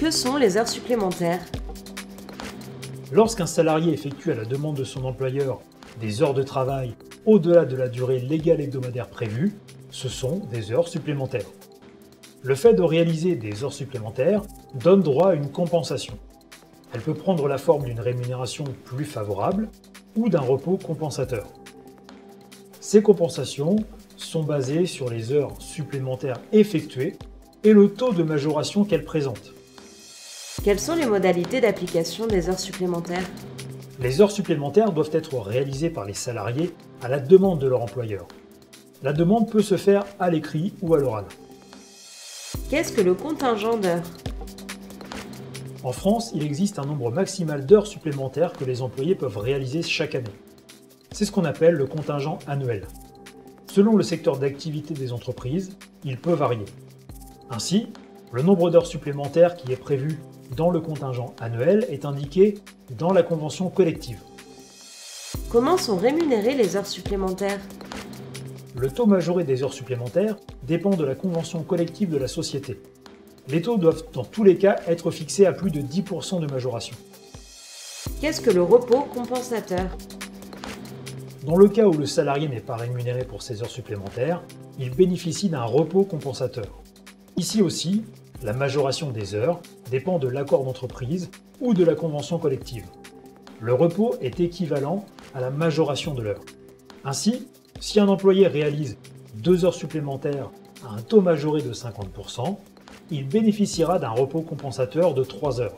Que sont les heures supplémentaires Lorsqu'un salarié effectue à la demande de son employeur des heures de travail au-delà de la durée légale hebdomadaire prévue, ce sont des heures supplémentaires. Le fait de réaliser des heures supplémentaires donne droit à une compensation. Elle peut prendre la forme d'une rémunération plus favorable ou d'un repos compensateur. Ces compensations sont basées sur les heures supplémentaires effectuées et le taux de majoration qu'elles présentent. Quelles sont les modalités d'application des heures supplémentaires Les heures supplémentaires doivent être réalisées par les salariés à la demande de leur employeur. La demande peut se faire à l'écrit ou à l'oral. Qu'est-ce que le contingent d'heures En France, il existe un nombre maximal d'heures supplémentaires que les employés peuvent réaliser chaque année. C'est ce qu'on appelle le contingent annuel. Selon le secteur d'activité des entreprises, il peut varier. Ainsi, le nombre d'heures supplémentaires qui est prévu dans le contingent annuel est indiqué dans la convention collective. Comment sont rémunérées les heures supplémentaires? Le taux majoré des heures supplémentaires dépend de la convention collective de la société. Les taux doivent dans tous les cas être fixés à plus de 10% de majoration. Qu'est-ce que le repos compensateur? Dans le cas où le salarié n'est pas rémunéré pour ses heures supplémentaires, il bénéficie d'un repos compensateur. Ici aussi, la majoration des heures dépend de l'accord d'entreprise ou de la convention collective. Le repos est équivalent à la majoration de l'heure. Ainsi, si un employé réalise deux heures supplémentaires à un taux majoré de 50%, il bénéficiera d'un repos compensateur de 3 heures.